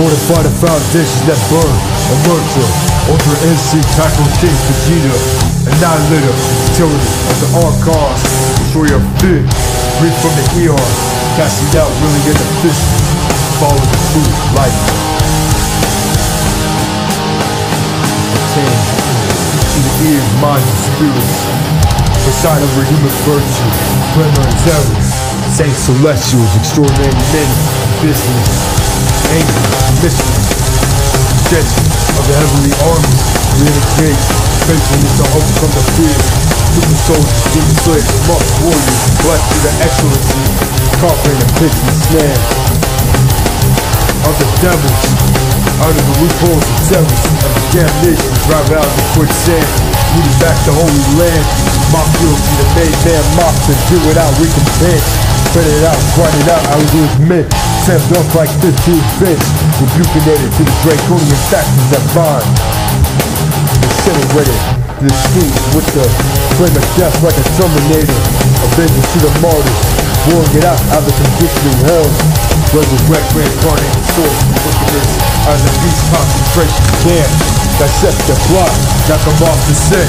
Fortify the foundations that burn. Emerger. Ultra NC tackle King Vegeta. Annihilator. Utility of the. Destroy your fit. Read from the Eon. Casting out really inefficient. Follow the truth. Light. Attain to the ears, minds, and spirits. Sign of human virtue. Cleanser and zealous. Saints celestials, extraordinary men, business, angels, mysteries, jets of the heavenly armies, communicate faithfulness to overcome the fear. Super soldiers, demon slayers, monk warriors, blessed through the excellency, conquering the pits and snares of the devils, out of the loopholes of devils, of the damnation, drive out the quicksand, rooted back to holy land, My mock guilty, the made man mocks and do without recompense. Spread it out, grind it out, I was with men. Tamped up like 15 bits. Rebuking it to the draconian factions that bind. Incinerated the streets with the flame of death like a terminator. Avenging to the martyrs. Blowing it out out of the conditioning hell. Resurrect, reincarnate, source, wickedness. Out of the beast concentration camp. Dissect the plot, knock them off the set.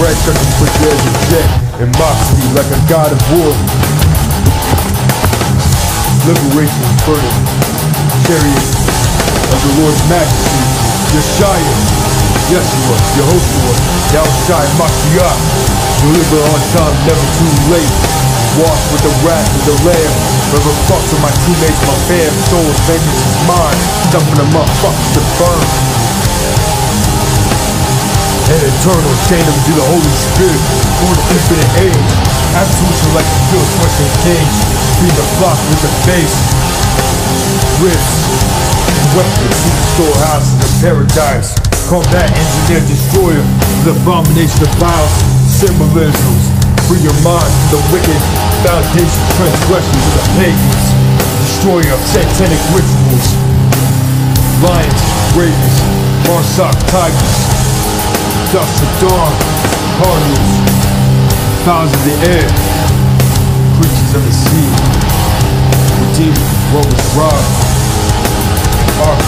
Bread, turn them quick as a jet. And mocks me like a god of war. Liberation burden. Chariot of the Lord's majesty. Yeshaya. Yeshua. Yehoshua. Yahushai Mashiach. Deliver on time, never too late. Walk with the wrath of the lamb. Never fuck with my teammates, my fam. Souls, vengeance is mine. Stuffing them up, fuck the burn. And eternal chain them to the Holy Spirit for the infinite age. Absolution like a pure twisting cage. Feed the flock with the face. Rifts. Weapons in the storehouse the paradise. Combat engineer destroyer. The abomination of violence. Symbolisms. Free your mind from the wicked. Foundation transgressions of the pagans. Destroyer of satanic rituals. Lions, ravens, Marsoc tigers. Dust of dawn, cardinals, fowls of the air, creatures of the sea,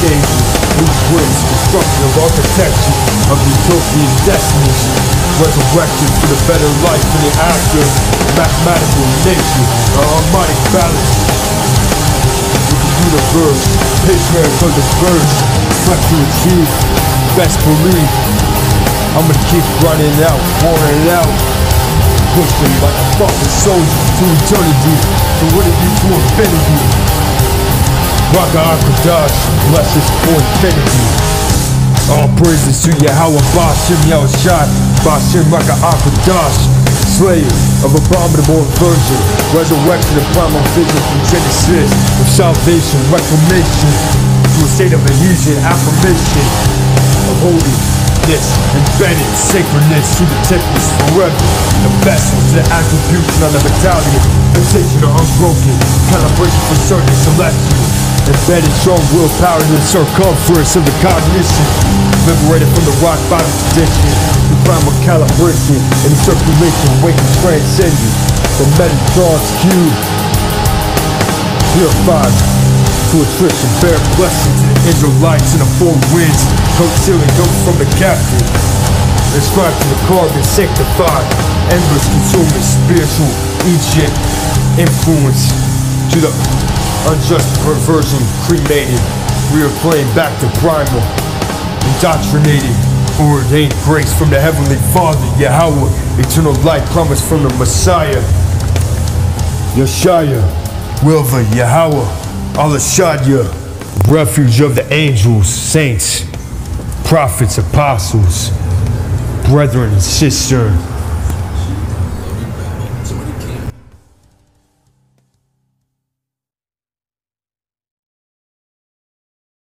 archangels, blueprints, construction of architecture of utopian destinies, resurrected for the better life in the after, mathematical nature, a harmonic balance with the universe, patriarch of the verse, try to achieve, best believe. I'm gonna keep running out, pouring out. Pushing like a fucking soldier to eternity. It be to infinity? Raka Akradash, bless us for infinity. All praises to Yahweh Bashim Yahushai, Bashim Raka Akradash, Slayer of abominable inversion, resurrection of primal vision from Genesis, of salvation, reclamation, to a state of adhesion, affirmation of holy this embedded sacredness to the temples forever. The vessels, the attribution of the battalion, position of unbroken, calibration for certain celestial. Embedded strong willpower in the circumference of the cognition. Liberated from the rock bottom tradition. The primal calibration and the circulation, waking transcendent. The Metatron's cube. Purified to attrition, bear blessing to angel lights and the four winds, coat sealing goes from the captain. Inscribed to the carbon, sanctified, endless consuming spiritual Egypt influence to the unjust perversion cremated, reaflamed back to primal, indoctrinated, ordained grace from the heavenly Father, Yahweh, eternal light promised from the Messiah, Yeshaya, Wilva, Yahweh. Alashadya, refuge of the angels, saints, prophets, apostles, brethren sister,